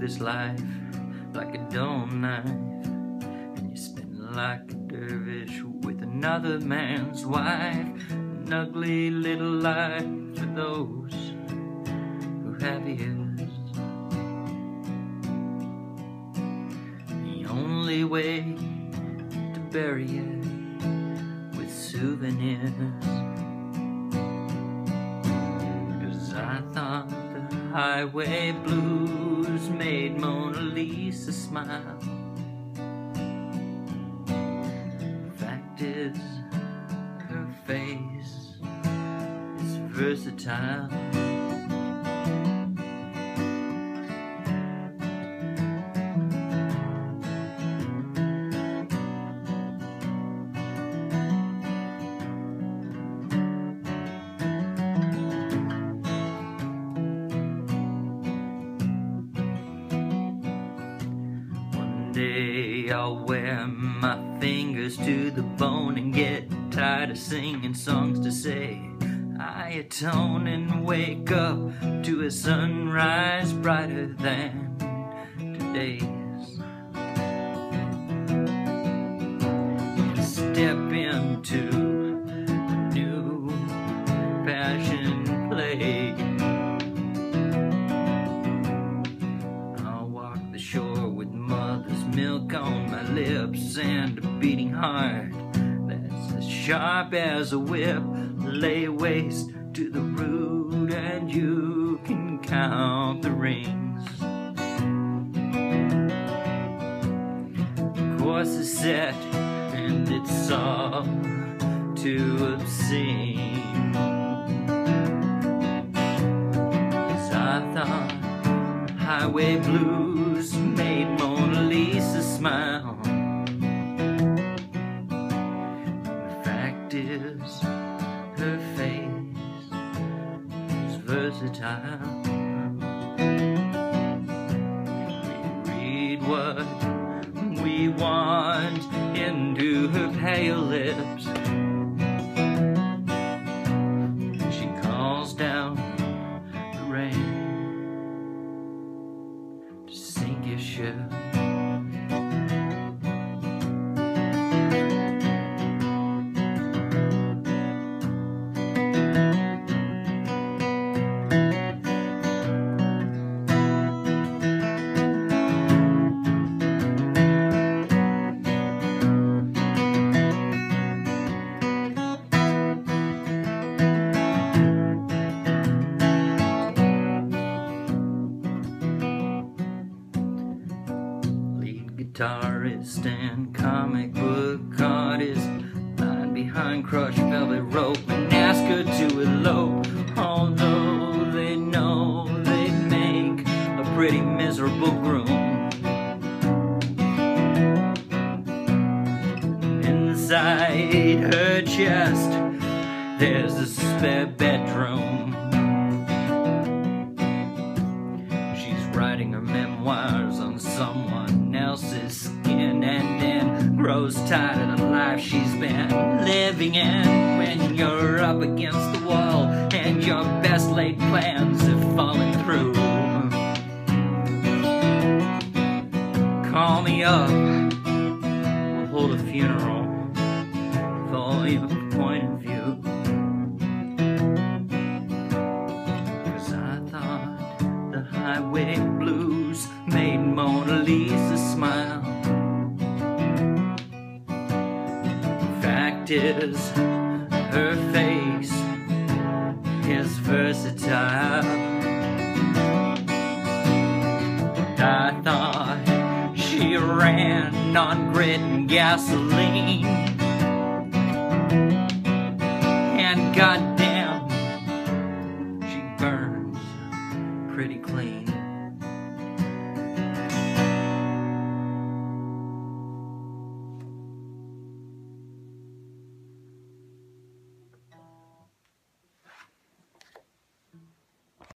this life like a dull knife, and you spin like a dervish with another man's wife. An ugly little life for those who have ears. The only way to bury it with souvenirs. Highway blues made Mona Lisa smile. Fact is, her face is versatile. I'll wear my fingers to the bone and get tired of singing songs to say I atone and wake up to a sunrise brighter than today's. Step into a new passion play. And a beating heart that's as sharp as a whip. Lay waste to the root, and you can count the rings. Course is set, and it's all too obscene. I thought highway blues made Mona Lisa smile. Is versatile. We read what we want into her pale lips. She calls down the rain to sink your ship. Guitarist and comic book artist. Lying behind crushed velvet rope and ask her to elope. Although they know they make a pretty miserable groom. Inside her chest there's a spare bedroom writing her memoirs on someone else's skin and then grows tired of the life she's been living in. When you're up against the wall and your best laid plans have fallen through. Call me up, we'll hold a funeral for your highway blues made Mona Lisa smile. Fact is, her face is versatile. I thought she ran on grit and gasoline. And goddamn,